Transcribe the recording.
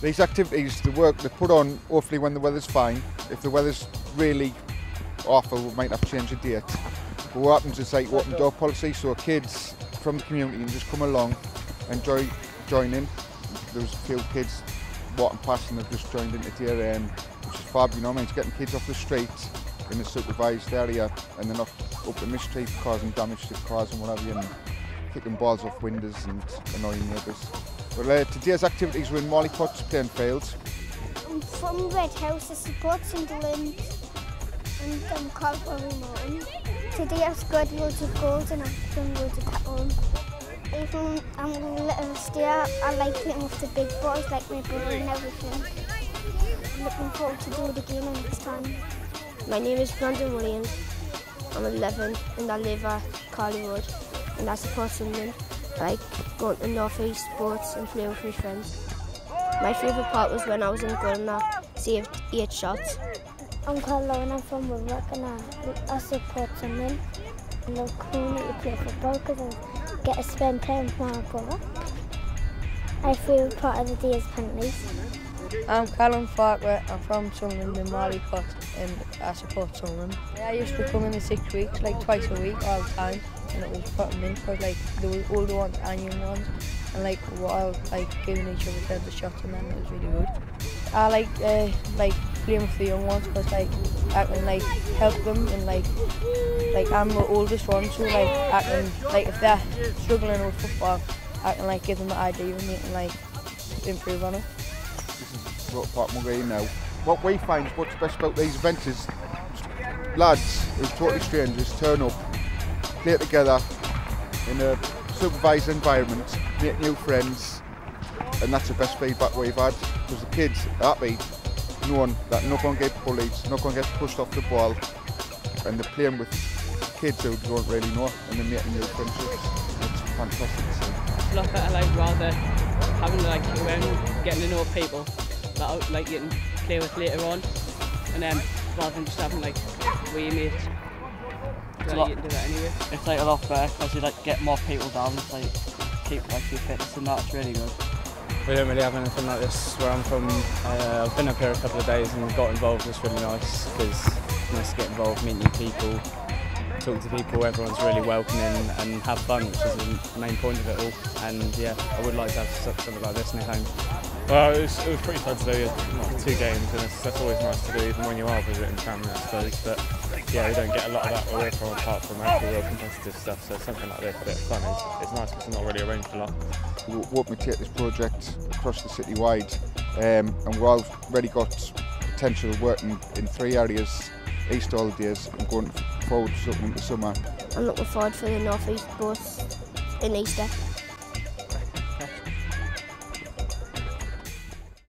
These activities, the work they put on, hopefully when the weather's fine. If the weather's really awful, we might have to change the date. But what happens is like open door policy, so kids from the community can just come along, enjoy joining. There's a few kids walking past and they've just joined into the um, which is fab, you know what I mean? It's getting kids off the street in a supervised area and they're not up in the street causing damage to cars and whatever and kicking balls off windows and annoying neighbours. Well, uh, today's activities were in Marley Potts playing fields. I'm from Red House, I support Sunderland and I'm Carberry Morton. Today I've scored loads of goals and I've done loads of tackling. Even I'm a little steer, I like playing with the big boys like my brother and everything. Looking forward to do it again next time. My name is Brandon Williams. I'm 11 and I live at Carley Road and I support Sunderland. Like going to North East Sports and play with my friends. My favourite part was when I was in I saved eight shots. I'm Caroline, I'm from Woodwork and I, I support Sunderland. I love community play football because I get to spend time with my brother. My feel part of the day is. I'm Callum Farquhar. I'm from Sunderland in Marley Pot and I support Sunderland. I used to come in the six weeks, like twice a week, all the time. And it was put them in because like there was older ones and young ones. And like while like giving each other turns of shots and then it was really good. I like uh, like playing with the young ones because like I can like help them and like like I'm the oldest one so like I can like if they're struggling with football I can like give them an idea and can like improve on it. This is what part we're now. What we find what's best about these events is lads who's totally strangers turn up, play together in a supervised environment, make new friends, and that's the best feedback we've had because the kids are happy knowing that not going to get bullied, not going to get pushed off the ball, and they're playing with kids who don't really know and they're making new friendships. It's fantastic to see. A lot better, like rather having like when getting to know people that like you can play with later on, and then rather than just having like we mates. It's a lot- you can do that anyway. It's like a lot better because you like get more people down. It's like keep like your fitness and that's really good. We don't really have anything like this where I'm from. Uh, I've been up here a couple of days and got involved. It's really nice because nice to get involved, meet new people, talk to people. Everyone's really welcoming and have fun, which is the main point of it all. And yeah, I would like to have something like this near home. Well, it was, it was pretty fun to do well, two games, and it's, that's always nice to do, even when you are visiting family, I suppose. But yeah, we don't get a lot of that away from apart from actual real competitive stuff. So something like this, a bit of fun, is, is nice because it's not really arranged a lot. we want to take this project across the city wide um, and we've already got potential working in three areas East holidays and going forward to something into summer I'm looking forward for the North East Sports in Easter.